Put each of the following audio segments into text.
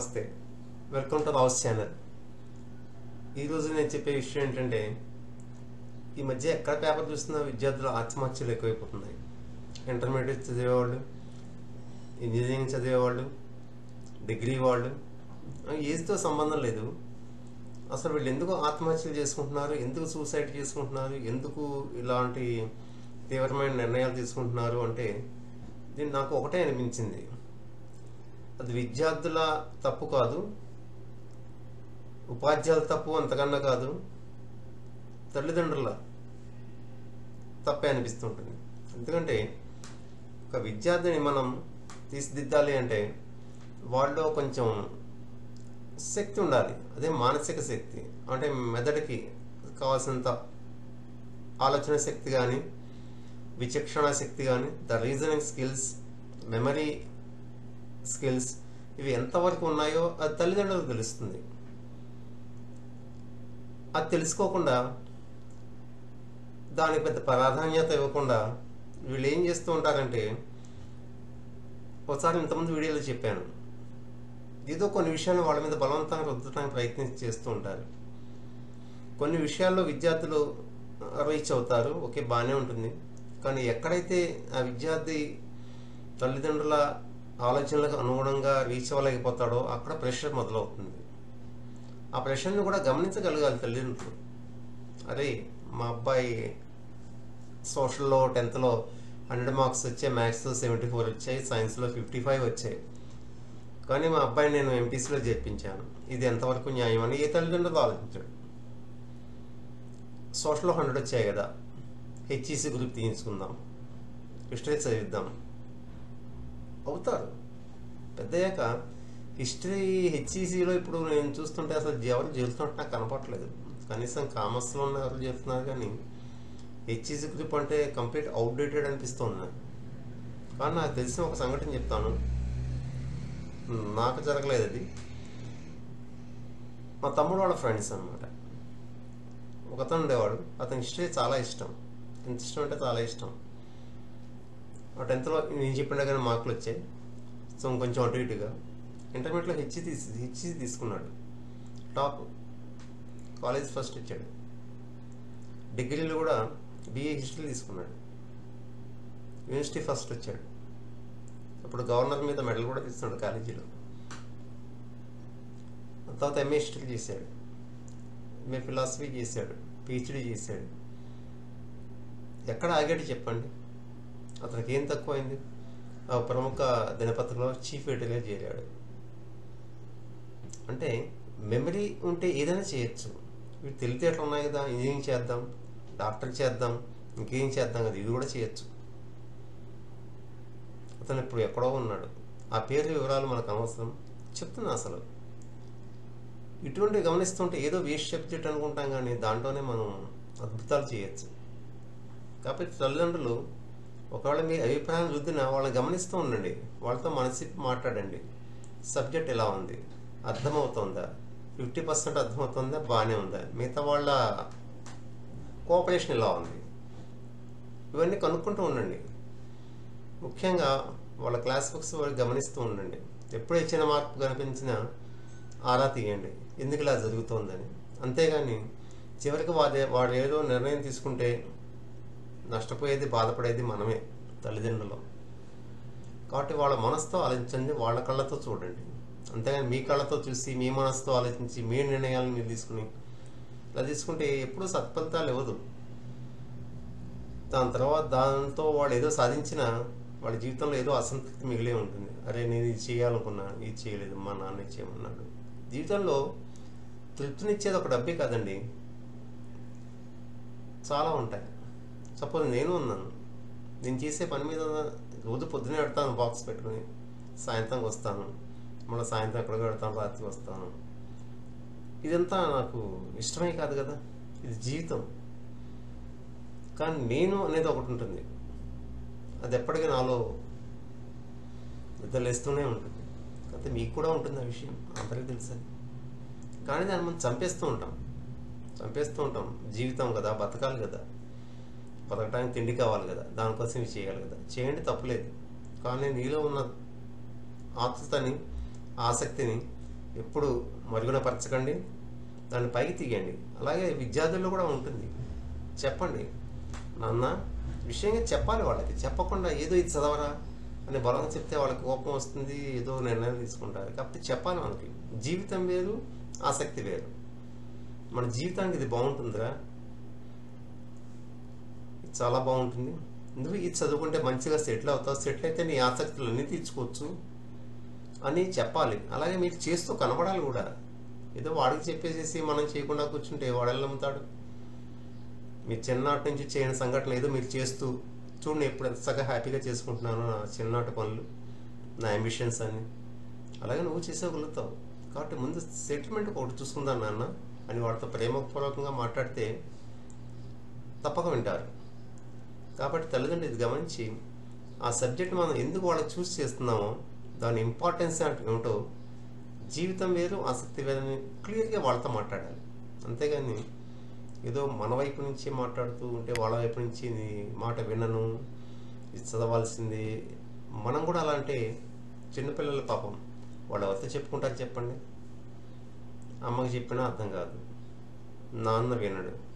నమస్తే welcome to house channel ఈరోజు నేను చెప్పే విషయం ఏంటంటే ఈ మధ్య ఎక్కడ పేపర్ చూస్తున్నా విద్యార్థులు ఆత్మహత్యలు ఎక్కువైపోతున్నాయి. ఇంటర్మీడియట్ చదివేవాళ్ళు ఇంజనీరింగ్ చదివేవాళ్ళు డిగ్రీ వాళ్ళు ఏజ్తో సంబంధం లేదు. అసలు వీళ్ళు ఎందుకు ఆత్మహత్యలు చేసుకుంటున్నారు? ఎందుకు సూసైడ్ చేసుకుంటున్నారు? ఎందుకు ఇలాంటి తీవ్రమైన నిర్ణయాలు తీసుకుంటున్నారు? అంటే దీన్ని నాకు ఒకటే అనిపించింది. అది విద్యార్థుల తప్పు కాదు. ఉపాధ్యాయుల తప్పు అంతకన్నా కాదు. తల్లిదండ్రుల తప్పే అనిపిస్తుంటుంది. ఎందుకంటే ఒక విద్యార్థిని మనం తీర్చిదిద్దాలి అంటే వాళ్ళు కొంచెం శక్తి ఉండాలి. అదే మానసిక శక్తి. అంటే మెదడుకి కావాల్సినంత ఆలోచన శక్తి కానీ విచక్షణ శక్తి కానీ the reasoning skills memory skills ఇవి ఎంతవరకు ఉన్నాయో అది తల్లిదండ్రులకు తెలుస్తుంది. అది తెలుసుకోకుండా దానికి పెద్ద ప్రాధాన్యత ఇవ్వకుండా వీళ్ళు ఏం చేస్తూ ఉంటారంటే ఒకసారి ఇంతమంది వీడియోలో చెప్పాను. ఏదో కొన్ని విషయాలు వాళ్ళ మీద బలవంతంగా రుద్దడానికి ప్రయత్నం చేస్తూ ఉంటారు. కొన్ని విషయాల్లో విద్యార్థులు రీచ్ అవుతారు ఓకే బాగానే ఉంటుంది. కానీ ఎక్కడైతే ఆ విద్యార్థి తల్లిదండ్రుల ఆలోచనలకు అనుగుణంగా రీచ్ అవ్వలేకపోతాడో అక్కడ ప్రెషర్ మొదలవుతుంది. ఆ ప్రెషర్ని కూడా గమనించగలగాలి తల్లిదండ్రులు. అరే మా అబ్బాయి సోషల్లో టెన్త్లో హండ్రెడ్ మార్క్స్ వచ్చాయి మ్యాథ్స్ సెవెంటీ ఫోర్ వచ్చాయి సైన్స్లో ఫిఫ్టీ ఫైవ్ వచ్చాయి కానీ మా అబ్బాయిని నేను ఎంపీసీలో చేర్పించాను. ఇది ఎంతవరకు న్యాయం అని ఏ తల్లిదండ్రులు ఆలోచించాడు సోషల్లో హండ్రెడ్ వచ్చాయి కదా. హెచ్ఈసి గ్రూప్ తీయించుకుందాం. హిస్టరీ చదివిద్దాం. అవుతారు. పెద్దయ్యాక హిస్టరీ హెచ్ఈసిలో ఇప్పుడు నేను చూస్తుంటే అసలు ఎవరు చేరుతున్నట్టు నాకు కనపడలేదు కనీసం కామర్స్లో ఉన్న ఎవరు చేస్తున్నారు కానీ హెచ్ఈసి గ్రూప్ అంటే కంప్లీట్ అవుట్డేటెడ్ అనిపిస్తుంది. నాకు కానీ నాకు తెలిసిన ఒక సంఘటన చెప్తాను. నాకు జరగలేదు అది. మా తమ్ముడు వాళ్ళ ఫ్రెండ్స్ అనమాట ఒకతను ఉండేవాడు. అతని హిస్టరీ చాలా ఇష్టం. ఎంత ఇష్టం అంటే చాలా ఇష్టం. టెన్త్లో నేను చెప్పిన కానీ మార్కులు వచ్చాయి. సో కొంచెం అటు ఇటుగా. ఇంటర్మీడియట్లో హెచ్సి తీసి హెచ్సి తీసుకున్నాడు. టాప్ కాలేజ్ ఫస్ట్ ఇచ్చాడు. డిగ్రీలో కూడా బిఏ హిస్టరీ తీసుకున్నాడు. యూనివర్సిటీ ఫస్ట్ వచ్చాడు. ఇప్పుడు గవర్నర్ మీద మెడల్ కూడా తీస్తున్నాడు కాలేజీలో. తర్వాత ఎంఏ హిస్టరీ చేశాడు. ఎంఏ ఫిలాసఫీ చేశాడు. పిహెచ్డీ చేశాడు. ఎక్కడ ఆగాడు చెప్పండి? అతనికి ఏం తక్కువైంది? ఆ ప్రముఖ దినపత్రికలో చీఫ్ ఎడిటర్గా చేరాడు. అంటే మెమరీ ఉంటే ఏదైనా చేయొచ్చు. వీడు తెలివితేటలు ఉన్నాయి కదా ఇంజనీరింగ్ చేద్దాం డాక్టర్ చేద్దాం ఇంకేం చేద్దాం కదా ఇది కూడా చేయొచ్చు. అతను ఇప్పుడు ఎక్కడో ఉన్నాడు. ఆ పేరు వివరాలు మనకు అవసరం చెప్తున్నా అసలు. ఇటువంటి గమనిస్తుంటే ఏదో వేస్ట్ సబ్జెక్ట్ అనుకుంటాం కానీ దాంట్లోనే మనం అద్భుతాలు చేయొచ్చు. కాబట్టి తల్లిదండ్రులు ఒకవేళ మీ అభిప్రాయం రుద్దిన వాళ్ళని గమనిస్తూ ఉండండి. వాళ్ళతో మనసి మాట్లాడండి. సబ్జెక్ట్ ఎలా ఉంది? అర్థమవుతుందా? ఫిఫ్టీ పర్సెంట్ అర్థమవుతుందా? బాగానే ఉందా? మిగతా వాళ్ళ కోఆపరేషన్ ఎలా ఉంది? ఇవన్నీ కనుక్కుంటూ ఉండండి. ముఖ్యంగా వాళ్ళ క్లాస్ బుక్స్ వాళ్ళు గమనిస్తూ ఉండండి. ఎప్పుడు ఇచ్చిన మార్పు కనిపించినా ఆరా తీయండి. ఎందుకు ఇలా జరుగుతోందని. అంతేగాని చివరికి వాడే వాడు ఏదో నిర్ణయం తీసుకుంటే నష్టపోయేది బాధపడేది మనమే తల్లిదండ్రులు. కాబట్టి వాళ్ళ మనసుతో ఆలోచించండి వాళ్ళ కళ్ళతో చూడండి. అంతేగాని మీ కళ్ళతో చూసి మీ మనసుతో ఆలోచించి మీ నిర్ణయాలను మీరు తీసుకుని ఇలా తీసుకుంటే ఎప్పుడూ సత్ఫలితాలు ఇవ్వదు. దాని తర్వాత దాంతో వాళ్ళు ఏదో సాధించిన వాళ్ళ జీవితంలో ఏదో అసంతృప్తి మిగిలే ఉంటుంది. అరే నేను ఇది చేయాలనుకున్నాను ఇది చేయలేదు మా నాన్న చేయమన్నాడు. జీవితంలో తృప్తినిచ్చేది ఒక డబ్బే కాదండి. చాలా ఉంటాయి. సపోజ్ నేను ఉన్నాను. నేను చేసే పని మీద రోజు పొద్దునే పెడతాను బాక్స్ పెట్టుకుని. సాయంత్రం వస్తాను. మళ్ళీ సాయంత్రం ఎక్కడికి పెడతాను రాత్రి వస్తాను. ఇదంతా నాకు ఇష్టమే కాదు కదా. ఇది జీవితం. కానీ నేను అనేది ఒకటి ఉంటుంది. అది ఎప్పటికీ నాలో నిద్రలేస్తూనే ఉంటుంది. అయితే మీకు కూడా ఉంటుంది ఆ విషయం. అందరికీ తెలుసు? కానీ దాన్ని మనం చంపేస్తూ ఉంటాం. చంపేస్తూ ఉంటాం. జీవితం కదా బతకాలి కదా. బతకడానికి తిండి కావాలి కదా దానికోసం ఇవి చేయాలి కదా. చేయండి తప్పులేదు. కానీ నీలో ఉన్న ఆతృతని ఆసక్తిని ఎప్పుడు మరుగునపరచకండి దాన్ని పైకి తీయండి. అలాగే విద్యార్థుల్లో కూడా ఉంటుంది. చెప్పండి నాన్న విషయంగా చెప్పాలి వాళ్ళకి. చెప్పకుండా ఏదో ఇది చదవరా అని బలం చెప్తే వాళ్ళకి కోపం వస్తుంది ఏదో నిర్ణయం తీసుకుంటారు. కాబట్టి చెప్పాలి మనకి. జీవితం వేరు ఆసక్తి వేరు. మన జీవితానికి ఇది బాగుంటుందిరా. చాలా బాగుంటుంది. నువ్వు ఇది చదువుకుంటే మంచిగా సెటిల్ అవుతావు. సెటిల్ అయితే నీ ఆసక్తులు అన్నీ తీర్చుకోవచ్చు అని చెప్పాలి. అలాగే మీరు చేస్తూ కనబడాలి కూడా. ఏదో వాడికి చెప్పేసేసి మనం చేయకుండా కూర్చుంటే వాడు నమ్ముతాడు? మీరు చిన్ననాటి నుంచి చేయని సంఘటన ఏదో మీరు చేస్తూ చూడండి ఎప్పుడు ఎంత హ్యాపీగా చేసుకుంటున్నాను నా చిన్ననాటి పనులు నా అంబిషన్స్ అని అలాగే నువ్వు చేసేయగలుగుతావు. కాబట్టి ముందు సెటిల్మెంట్ ఒకటి చూసుకుందాం నాన్న అని వాడితో ప్రేమపూర్వకంగా మాట్లాడితే తప్పక వింటారు. కాబట్టి తల్లిదండ్రులు ఇది గమనించి ఆ సబ్జెక్ట్ మనం ఎందుకు వాళ్ళకి చూస్ చేస్తున్నామో దాని ఇంపార్టెన్స్ అంటే ఏమిటో జీవితం వేరు ఆసక్తి వేరని క్లియర్గా వాళ్ళతో మాట్లాడాలి. అంతేగాని ఏదో మన వైపు నుంచి మాట్లాడుతూ ఉంటే వాళ్ళ వైపు నుంచి మాట వినను ఇది చదవాల్సింది. మనం కూడా అలా అంటే చిన్నపిల్లల పాపం. వాళ్ళు ఎవరితో చెప్పుకుంటారు చెప్పండి? అమ్మకి చెప్పినా అర్థం కాదు. నాన్న వినడు.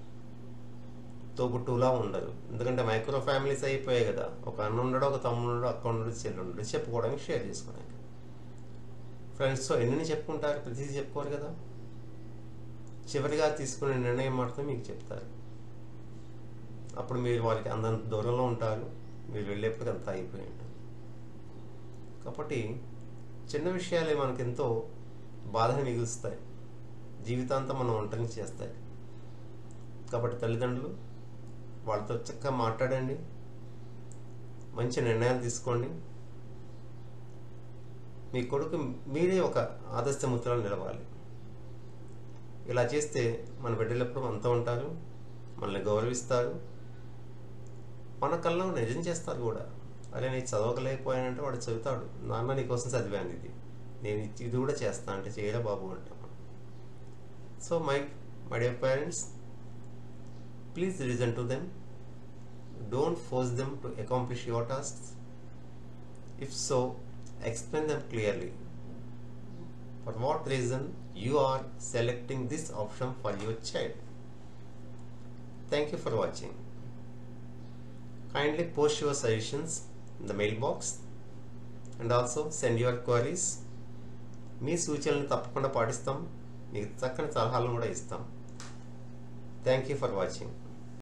తోబుట్టులా ఉండరు ఎందుకంటే మైక్రో ఫ్యామిలీస్ అయిపోయాయి కదా. ఒక అన్న ఉండడు ఒక తమ్ముడు అక్క ఉండడు చెల్లి ఉండడు చెప్పుకోవడానికి షేర్ చేసుకోవడానికి. ఫ్రెండ్స్తో ఎన్ని చెప్పుకుంటారు? ప్రతిదీ చెప్పుకోరు కదా. చివరిగా తీసుకునే నిర్ణయం మాత్రం మీకు చెప్తారు. అప్పుడు మీరు వారికి అందంత దూరంలో ఉంటారు. మీరు వెళ్ళేప్పటికి అంతా అయిపోయి ఉంటుంది. కాబట్టి చిన్న విషయాలే మనకెంతో ఎంతో బాధని మిగులుస్తాయి. జీవితాంతం మనం ఒంటరిని చేస్తాయి. కాబట్టి తల్లిదండ్రులు వాళ్ళతో చక్కగా మాట్లాడండి. మంచి నిర్ణయాలు తీసుకోండి. మీ కొడుకు మీరే ఒక ఆదర్శముద్రలో నిలవాలి. ఇలా చేస్తే మన బిడ్డలప్పుడు అంతా ఉంటారు మనల్ని గౌరవిస్తారు. మన కళ్ళలో నిజం చేస్తారు కూడా. అరే నేను చదవకలేకపోయానంటే వాడు చదువుతాడు. నాన్న నీకోసం చదివాను ఇది. నేను ఇది కూడా చేస్తాను అంటే చేయరా బాబు అంటాం. So my my dear parents please listen to them don't force them to accomplish your tasks if so explain them clearly for what reason you are selecting this option for your child thank you for watching kindly post your suggestions in the mailbox and also send your queries మీ సూచనలు తప్పకుండా పాటిస్తాం మీకు చక్కని సలహాలను కూడా ఇస్తాం thank you for watching